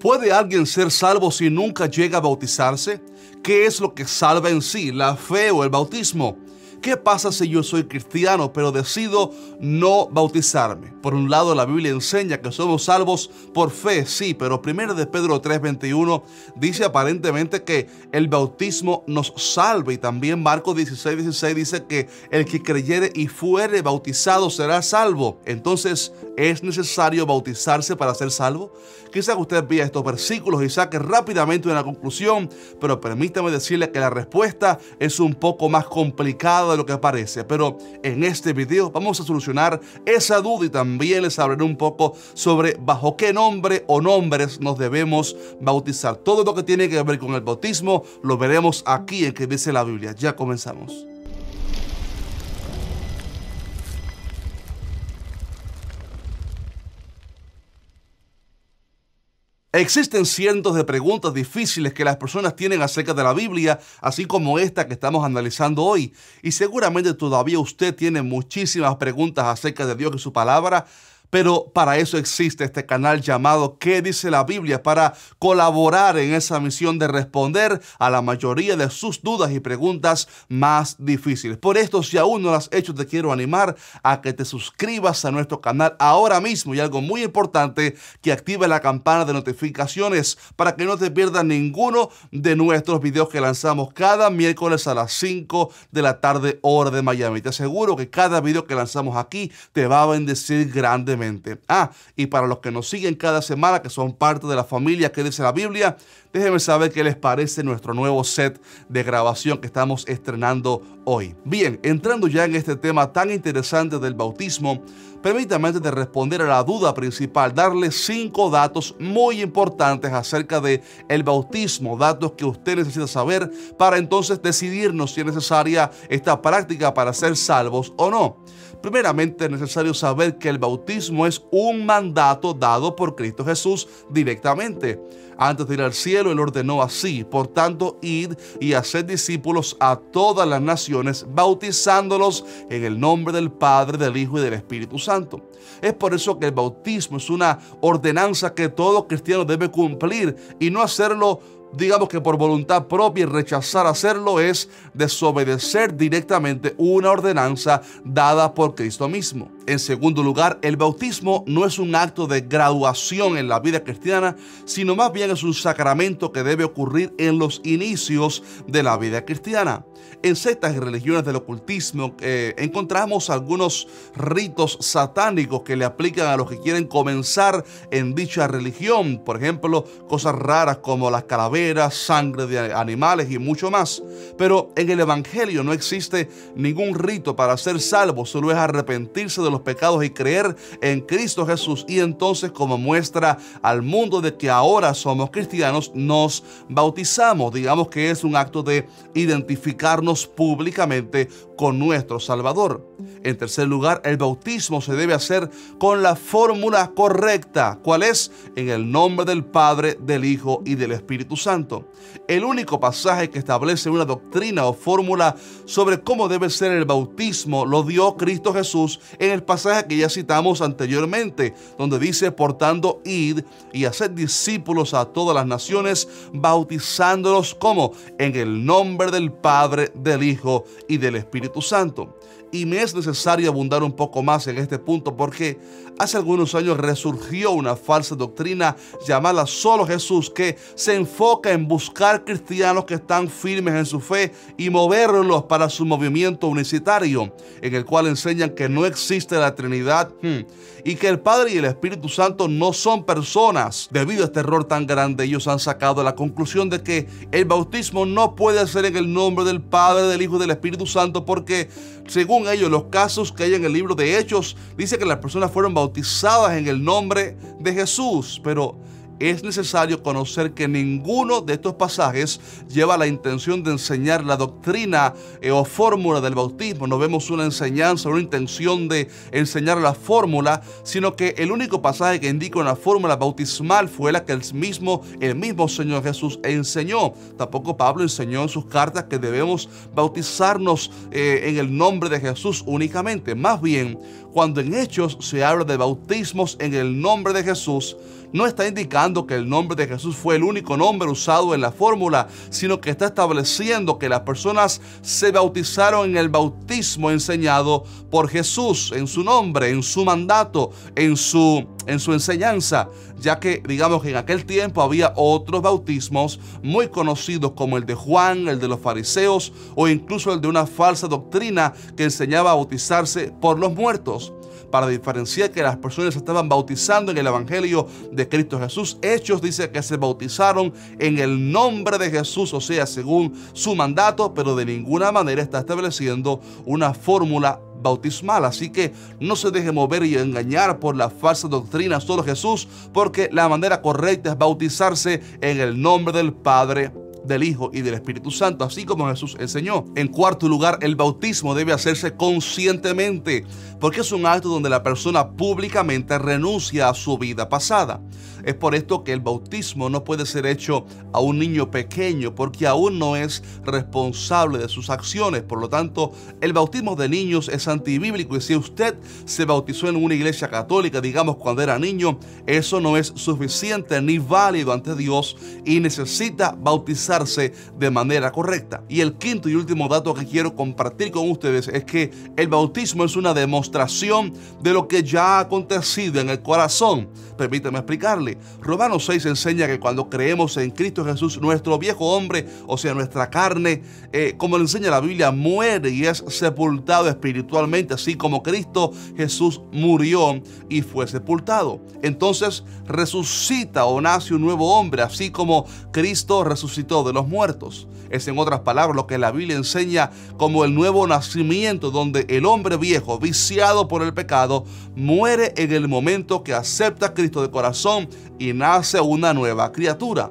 ¿Puede alguien ser salvo si nunca llega a bautizarse? ¿Qué es lo que salva en sí, la fe o el bautismo? ¿Qué pasa si yo soy cristiano pero decido no bautizarme? Por un lado, la Biblia enseña que somos salvos por fe, sí, pero primero de Pedro 3:21 dice aparentemente que el bautismo nos salva y también Marcos 16:16 dice que el que creyere y fuere bautizado será salvo. Entonces, ¿es necesario bautizarse para ser salvo? Quizá usted vea estos versículos y saque rápidamente una conclusión, pero permítame decirle que la respuesta es un poco más complicada de lo que parece. Pero en este video vamos a solucionar esa duda y también les hablaré un poco sobre bajo qué nombre o nombres nos debemos bautizar. Todo lo que tiene que ver con el bautismo lo veremos aquí en que dice la Biblia. Ya comenzamos. Existen cientos de preguntas difíciles que las personas tienen acerca de la Biblia, así como esta que estamos analizando hoy. Y seguramente todavía usted tiene muchísimas preguntas acerca de Dios y su palabra, pero para eso existe este canal llamado ¿Qué dice la Biblia? Para colaborar en esa misión de responder a la mayoría de sus dudas y preguntas más difíciles. Por esto, si aún no lo has hecho, te quiero animar a que te suscribas a nuestro canal ahora mismo y algo muy importante, que active la campana de notificaciones para que no te pierdas ninguno de nuestros videos que lanzamos cada miércoles a las 5 de la tarde hora de Miami. Te aseguro que cada video que lanzamos aquí te va a bendecir grandemente Ah, y para los que nos siguen cada semana, que son parte de la familia que dice la Biblia, déjenme saber qué les parece nuestro nuevo set de grabación que estamos estrenando hoy. Bien, entrando ya en este tema tan interesante del bautismo, permítame responder a la duda principal, darle cinco datos muy importantes acerca de el bautismo, datos que usted necesita saber para entonces decidirnos si es necesaria esta práctica para ser salvos o no. Primeramente es necesario saber que el bautismo es un mandato dado por Cristo Jesús directamente. Antes de ir al cielo, Él ordenó así, por tanto, id y haced discípulos a todas las naciones, bautizándolos en el nombre del Padre, del Hijo y del Espíritu Santo. Es por eso que el bautismo es una ordenanza que todo cristiano debe cumplir y no hacerlo digamos que por voluntad propia y rechazar hacerlo es desobedecer directamente una ordenanza dada por Cristo mismo. En segundo lugar, el bautismo no es un acto de graduación en la vida cristiana, sino más bien es un sacramento que debe ocurrir en los inicios de la vida cristiana. En sectas y religiones del ocultismo eh, encontramos algunos ritos satánicos que le aplican a los que quieren comenzar en dicha religión. Por ejemplo, cosas raras como las calaveras, sangre de animales y mucho más. Pero en el Evangelio no existe ningún rito para ser salvo, solo es arrepentirse de los pecados y creer en Cristo Jesús. Y entonces como muestra al mundo de que ahora somos cristianos, nos bautizamos. Digamos que es un acto de identificarnos públicamente con nuestro Salvador. En tercer lugar, el bautismo se debe hacer con la fórmula correcta. ¿Cuál es? En el nombre del Padre, del Hijo y del Espíritu Santo. El único pasaje que establece una doctrina o fórmula sobre cómo debe ser el bautismo lo dio Cristo Jesús en el pasaje que ya citamos anteriormente, donde dice, portando id y hacer discípulos a todas las naciones, bautizándolos como en el nombre del Padre, del Hijo y del Espíritu Santo. Y me es necesario abundar un poco más en este punto porque hace algunos años resurgió una falsa doctrina llamada solo Jesús que se enfoca en buscar cristianos que están firmes en su fe y moverlos para su movimiento unicitario, en el cual enseñan que no existe la Trinidad hmm, y que el Padre y el Espíritu Santo no son personas. Debido a este error tan grande, ellos han sacado la conclusión de que el bautismo no puede ser en el nombre del Padre, del Hijo y del Espíritu Santo porque según ellos, los casos que hay en el libro de Hechos, dice que las personas fueron bautizadas en el nombre de Jesús, pero es necesario conocer que ninguno de estos pasajes lleva la intención de enseñar la doctrina eh, o fórmula del bautismo. No vemos una enseñanza, una intención de enseñar la fórmula, sino que el único pasaje que indica una fórmula bautismal fue la que el mismo, el mismo Señor Jesús enseñó. Tampoco Pablo enseñó en sus cartas que debemos bautizarnos eh, en el nombre de Jesús únicamente. Más bien, Cuando en Hechos se habla de bautismos en el nombre de Jesús, no está indicando que el nombre de Jesús fue el único nombre usado en la fórmula, sino que está estableciendo que las personas se bautizaron en el bautismo enseñado por Jesús, en su nombre, en su mandato, en su, en su enseñanza, ya que digamos que en aquel tiempo había otros bautismos muy conocidos como el de Juan, el de los fariseos o incluso el de una falsa doctrina que enseñaba a bautizarse por los muertos para diferenciar que las personas estaban bautizando en el Evangelio de Cristo Jesús. Hechos dice que se bautizaron en el nombre de Jesús, o sea, según su mandato, pero de ninguna manera está estableciendo una fórmula bautismal. Así que no se deje mover y engañar por la falsa doctrina solo Jesús, porque la manera correcta es bautizarse en el nombre del Padre del Hijo y del Espíritu Santo, así como Jesús enseñó. En cuarto lugar, el bautismo debe hacerse conscientemente, porque es un acto donde la persona públicamente renuncia a su vida pasada. Es por esto que el bautismo no puede ser hecho a un niño pequeño porque aún no es responsable de sus acciones. Por lo tanto, el bautismo de niños es antibíblico y si usted se bautizó en una iglesia católica, digamos cuando era niño, eso no es suficiente ni válido ante Dios y necesita bautizarse de manera correcta. Y el quinto y último dato que quiero compartir con ustedes es que el bautismo es una demostración de lo que ya ha acontecido en el corazón. Permítame explicarle. Romanos 6 enseña que cuando creemos en Cristo Jesús, nuestro viejo hombre, o sea, nuestra carne, eh, como le enseña la Biblia, muere y es sepultado espiritualmente, así como Cristo Jesús murió y fue sepultado. Entonces resucita o nace un nuevo hombre, así como Cristo resucitó de los muertos. Es en otras palabras lo que la Biblia enseña como el nuevo nacimiento, donde el hombre viejo, viciado por el pecado, muere en el momento que acepta a Cristo de corazón y nace una nueva criatura.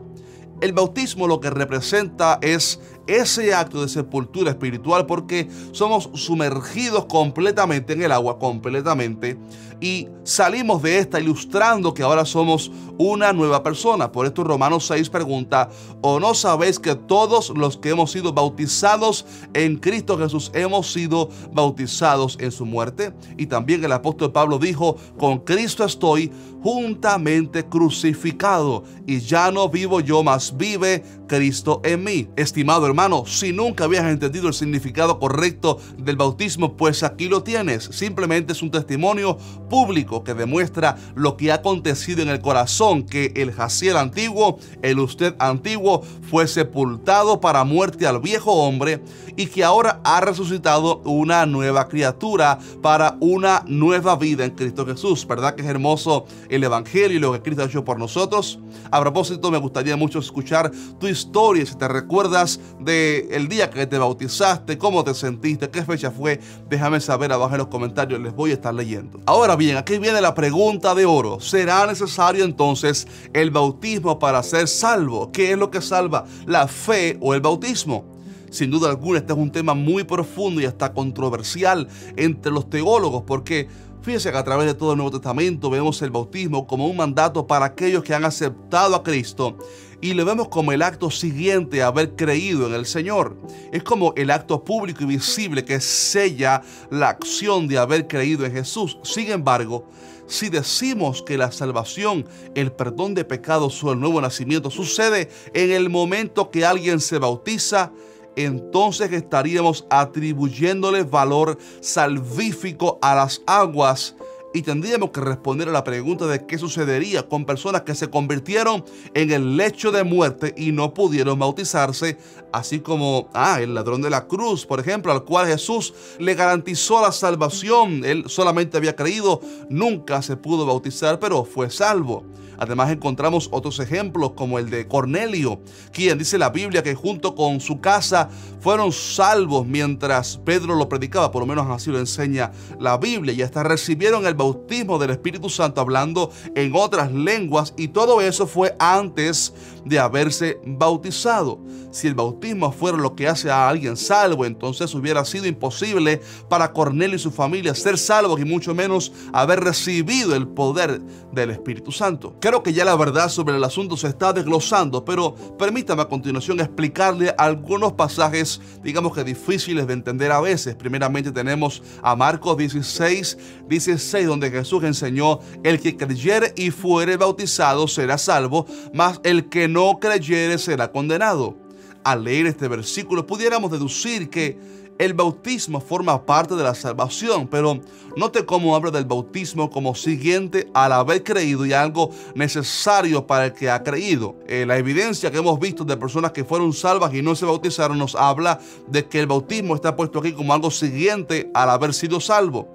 El bautismo lo que representa es ese acto de sepultura espiritual porque somos sumergidos completamente en el agua, completamente, y salimos de esta ilustrando que ahora somos una nueva persona. Por esto Romanos 6 pregunta, ¿o no sabéis que todos los que hemos sido bautizados en Cristo Jesús hemos sido bautizados en su muerte? Y también el apóstol Pablo dijo, con Cristo estoy juntamente crucificado y ya no vivo yo, más vive Cristo en mí. Estimado hermano, si nunca habías entendido el significado correcto del bautismo, pues aquí lo tienes. Simplemente es un testimonio público que demuestra lo que ha acontecido en el corazón, que el Jaciel antiguo, el usted antiguo, fue sepultado para muerte al viejo hombre y que ahora ha resucitado una nueva criatura para una nueva vida en Cristo Jesús. ¿Verdad que es hermoso el Evangelio y lo que Cristo ha hecho por nosotros? A propósito, me gustaría mucho escuchar tu historia, si te recuerdas de el día que te bautizaste, cómo te sentiste, qué fecha fue, déjame saber abajo en los comentarios, les voy a estar leyendo. Ahora bien, aquí viene la pregunta de oro. ¿Será necesario entonces el bautismo para ser salvo? ¿Qué es lo que salva? ¿La fe o el bautismo? Sin duda alguna, este es un tema muy profundo y hasta controversial entre los teólogos porque Fíjense que a través de todo el Nuevo Testamento vemos el bautismo como un mandato para aquellos que han aceptado a Cristo y lo vemos como el acto siguiente a haber creído en el Señor. Es como el acto público y visible que sella la acción de haber creído en Jesús. Sin embargo, si decimos que la salvación, el perdón de pecados o el nuevo nacimiento sucede en el momento que alguien se bautiza, entonces estaríamos atribuyéndole valor salvífico a las aguas y tendríamos que responder a la pregunta de qué sucedería con personas que se convirtieron en el lecho de muerte y no pudieron bautizarse, así como ah, el ladrón de la cruz, por ejemplo, al cual Jesús le garantizó la salvación. Él solamente había creído, nunca se pudo bautizar, pero fue salvo. Además encontramos otros ejemplos como el de Cornelio, quien dice la Biblia que junto con su casa fueron salvos mientras Pedro lo predicaba, por lo menos así lo enseña la Biblia, y hasta recibieron el bautismo del Espíritu Santo hablando en otras lenguas y todo eso fue antes de haberse bautizado. Si el bautismo fuera lo que hace a alguien salvo, entonces hubiera sido imposible para Cornelio y su familia ser salvos y mucho menos haber recibido el poder del Espíritu Santo. Creo que ya la verdad sobre el asunto se está desglosando, pero permítame a continuación explicarle algunos pasajes, digamos que difíciles de entender a veces. Primeramente tenemos a Marcos 16, 16, donde Jesús enseñó, el que creyere y fuere bautizado será salvo, mas el que no creyere será condenado. Al leer este versículo pudiéramos deducir que el bautismo forma parte de la salvación, pero note cómo habla del bautismo como siguiente al haber creído y algo necesario para el que ha creído. Eh, la evidencia que hemos visto de personas que fueron salvas y no se bautizaron nos habla de que el bautismo está puesto aquí como algo siguiente al haber sido salvo.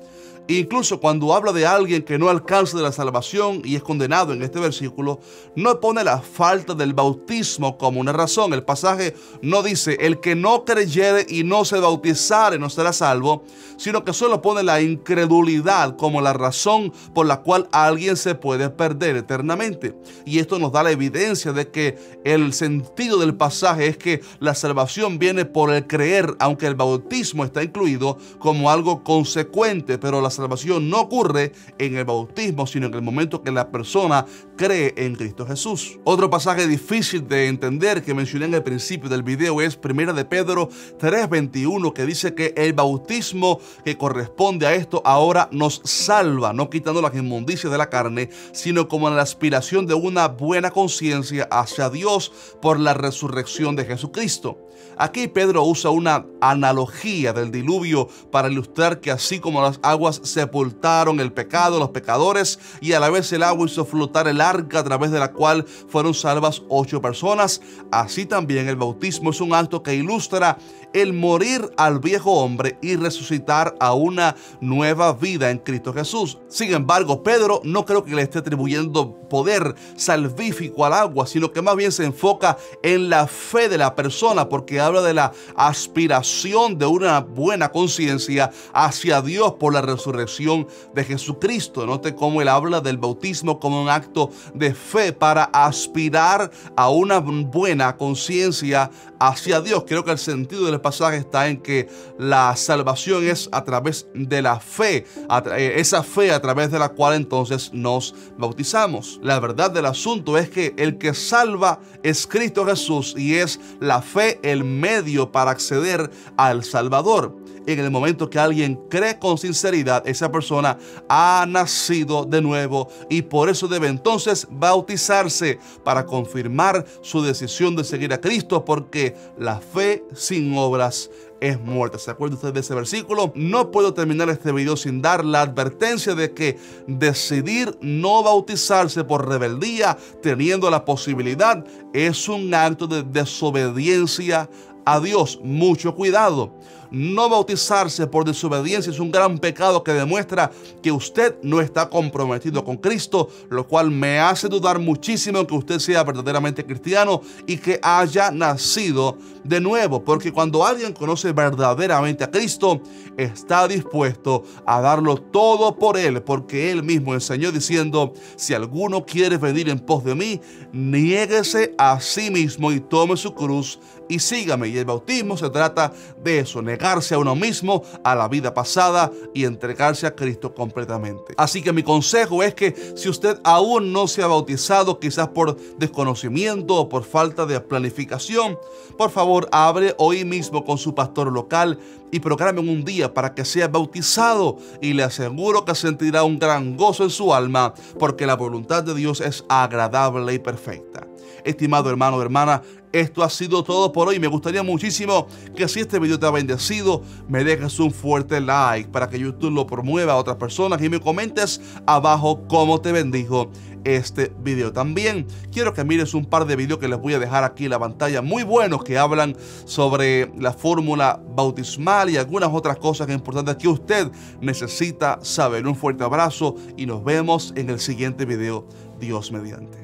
Incluso cuando habla de alguien que no alcanza de la salvación y es condenado en este versículo, no pone la falta del bautismo como una razón. El pasaje no dice el que no creyere y no se bautizare no será salvo, sino que solo pone la incredulidad como la razón por la cual alguien se puede perder eternamente. Y esto nos da la evidencia de que el sentido del pasaje es que la salvación viene por el creer, aunque el bautismo está incluido como algo consecuente, pero la salvación no ocurre en el bautismo, sino en el momento que la persona cree en Cristo Jesús. Otro pasaje difícil de entender que mencioné en el principio del video es 1 de Pedro 3:21 que dice que el bautismo que corresponde a esto ahora nos salva, no quitando las inmundicias de la carne, sino como la aspiración de una buena conciencia hacia Dios por la resurrección de Jesucristo. Aquí Pedro usa una analogía del diluvio para ilustrar que así como las aguas sepultaron el pecado, los pecadores, y a la vez el agua hizo flotar el arca a través de la cual fueron salvas ocho personas, así también el bautismo es un acto que ilustra el morir al viejo hombre y resucitar a una nueva vida en Cristo Jesús. Sin embargo, Pedro no creo que le esté atribuyendo poder salvífico al agua, sino que más bien se enfoca en la fe de la persona, porque habla de la aspiración de una buena conciencia hacia Dios por la resurrección de Jesucristo. Note cómo él habla del bautismo como un acto de fe para aspirar a una buena conciencia hacia Dios. Creo que el sentido del pasaje está en que la salvación es a través de la fe, eh, esa fe a través de la cual entonces nos bautizamos. La verdad del asunto es que el que salva es Cristo Jesús y es la fe el medio para acceder al Salvador. En el momento que alguien cree con sinceridad, esa persona ha nacido de nuevo y por eso debe entonces bautizarse para confirmar su decisión de seguir a Cristo porque la fe sin obras es muerta. ¿Se acuerda usted de ese versículo? No puedo terminar este video sin dar la advertencia de que decidir no bautizarse por rebeldía, teniendo la posibilidad, es un acto de desobediencia a Dios. Mucho cuidado. No bautizarse por desobediencia es un gran pecado que demuestra que usted no está comprometido con Cristo, lo cual me hace dudar muchísimo que usted sea verdaderamente cristiano y que haya nacido de nuevo, porque cuando alguien conoce verdaderamente a Cristo, está dispuesto a darlo todo por Él, porque Él mismo enseñó diciendo, si alguno quiere venir en pos de mí, niéguese a sí mismo y tome su cruz y sígame. Y el bautismo se trata de eso, a uno mismo, a la vida pasada y entregarse a Cristo completamente. Así que mi consejo es que si usted aún no se ha bautizado, quizás por desconocimiento o por falta de planificación, por favor abre hoy mismo con su pastor local y programe un día para que sea bautizado y le aseguro que sentirá un gran gozo en su alma porque la voluntad de Dios es agradable y perfecta. Estimado hermano o hermana, esto ha sido todo por hoy. Me gustaría muchísimo que si este video te ha bendecido, me dejes un fuerte like para que YouTube lo promueva a otras personas y me comentes abajo cómo te bendijo este video. También quiero que mires un par de videos que les voy a dejar aquí en la pantalla, muy buenos que hablan sobre la fórmula bautismal y algunas otras cosas importantes que usted necesita saber. Un fuerte abrazo y nos vemos en el siguiente video. Dios mediante.